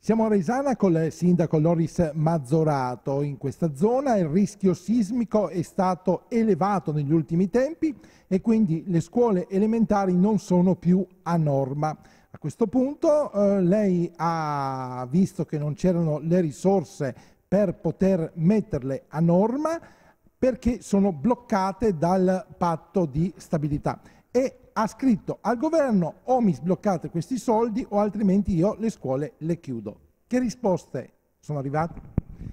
Siamo a Resana con il sindaco Loris Mazzorato. In questa zona il rischio sismico è stato elevato negli ultimi tempi e quindi le scuole elementari non sono più a norma. A questo punto eh, lei ha visto che non c'erano le risorse per poter metterle a norma perché sono bloccate dal patto di stabilità e ha scritto al governo o mi sbloccate questi soldi o altrimenti io le scuole le chiudo. Che risposte sono arrivate?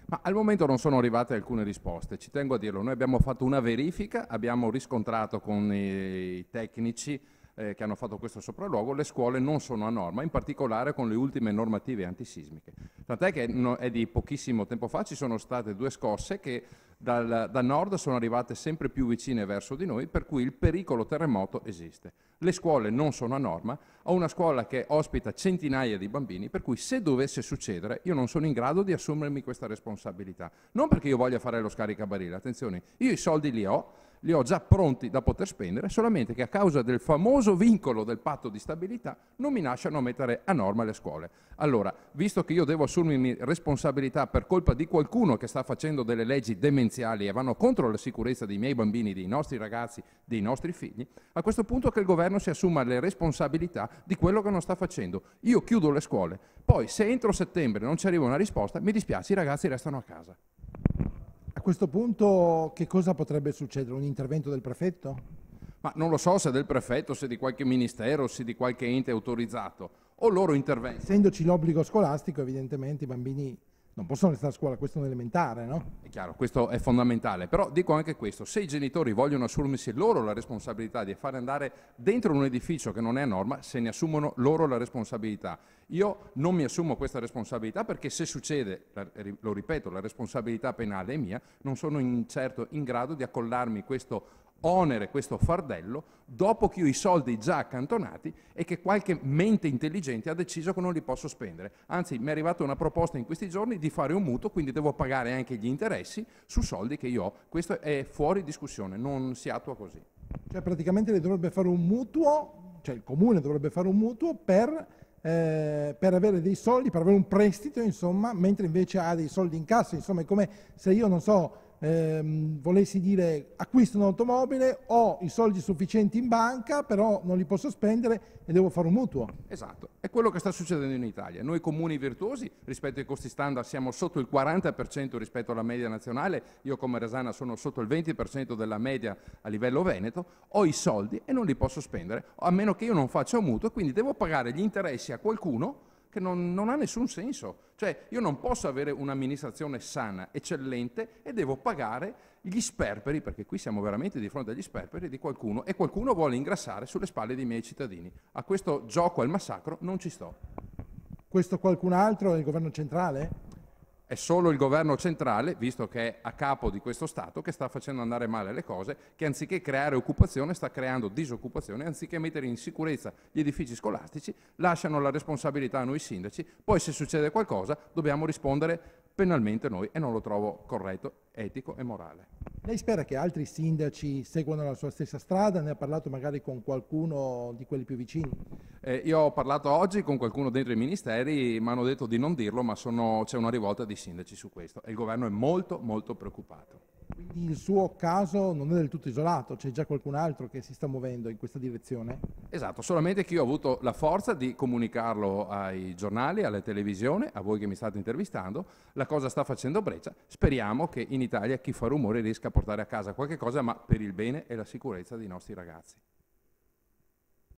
Ma al momento non sono arrivate alcune risposte, ci tengo a dirlo. Noi abbiamo fatto una verifica, abbiamo riscontrato con i tecnici eh, che hanno fatto questo sopralluogo, le scuole non sono a norma, in particolare con le ultime normative antisismiche. Tant'è che no, è di pochissimo tempo fa, ci sono state due scosse che dal, da nord sono arrivate sempre più vicine verso di noi, per cui il pericolo terremoto esiste. Le scuole non sono a norma, ho una scuola che ospita centinaia di bambini, per cui se dovesse succedere io non sono in grado di assumermi questa responsabilità. Non perché io voglia fare lo scaricabarile, attenzione, io i soldi li ho, li ho già pronti da poter spendere, solamente che a causa del famoso vincolo del patto di stabilità non mi lasciano mettere a norma le scuole. Allora, visto che io devo assumermi responsabilità per colpa di qualcuno che sta facendo delle leggi demenziali e vanno contro la sicurezza dei miei bambini, dei nostri ragazzi, dei nostri figli, a questo punto che il governo si assuma le responsabilità di quello che non sta facendo. Io chiudo le scuole, poi se entro settembre non ci arriva una risposta, mi dispiace, i ragazzi restano a casa questo punto che cosa potrebbe succedere? Un intervento del prefetto? Ma non lo so se del prefetto, se di qualche ministero, se di qualche ente autorizzato, o loro intervengono. Essendoci l'obbligo scolastico, evidentemente i bambini non possono restare a scuola, questo è un elementare, no? È chiaro, questo è fondamentale, però dico anche questo, se i genitori vogliono assumersi loro la responsabilità di fare andare dentro un edificio che non è a norma, se ne assumono loro la responsabilità. Io non mi assumo questa responsabilità perché se succede, lo ripeto, la responsabilità penale è mia, non sono in certo in grado di accollarmi questo onere, questo fardello, dopo che ho i soldi già accantonati e che qualche mente intelligente ha deciso che non li posso spendere. Anzi, mi è arrivata una proposta in questi giorni di fare un mutuo, quindi devo pagare anche gli interessi su soldi che io ho. Questo è fuori discussione, non si attua così. Cioè praticamente dovrebbe fare un mutuo, cioè il comune dovrebbe fare un mutuo per eh, per avere dei soldi, per avere un prestito, insomma, mentre invece ha dei soldi in cassa, insomma, è come se io, non so, ehm, volessi dire acquisto un'automobile, ho i soldi sufficienti in banca, però non li posso spendere e devo fare un mutuo. Esatto, è quello che sta succedendo in Italia. Noi comuni virtuosi rispetto ai costi standard siamo sotto il 40% rispetto alla media nazionale, io come Resana sono sotto il 20% della media a livello veneto, ho i soldi e non li posso spendere, a meno che io non faccia un mutuo, quindi devo pagare gli interessi a qualcuno che non, non, ha nessun senso. Cioè io non posso avere un'amministrazione sana, eccellente e devo pagare gli sperperi, perché qui siamo veramente di fronte agli sperperi di qualcuno e qualcuno vuole ingrassare sulle spalle dei miei cittadini. A questo gioco al massacro non ci sto. Questo qualcun altro è il governo centrale? È solo il governo centrale, visto che è a capo di questo Stato, che sta facendo andare male le cose, che anziché creare occupazione sta creando disoccupazione, anziché mettere in sicurezza gli edifici scolastici, lasciano la responsabilità a noi sindaci, poi se succede qualcosa dobbiamo rispondere penalmente noi e non lo trovo corretto, etico e morale. Lei spera che altri sindaci seguano la sua stessa strada? Ne ha parlato magari con qualcuno di quelli più vicini? Eh, io ho parlato oggi con qualcuno dentro i ministeri, mi hanno detto di non dirlo, ma sono, c'è una rivolta di sindaci su questo e il governo è molto molto preoccupato. Quindi il suo caso non è del tutto isolato, c'è già qualcun altro che si sta muovendo in questa direzione? Esatto, solamente che io ho avuto la forza di comunicarlo ai giornali, alle televisioni, a voi che mi state intervistando, la cosa sta facendo breccia, speriamo che in Italia chi fa rumore riesca a portare a casa qualche cosa, ma per il bene e la sicurezza dei nostri ragazzi.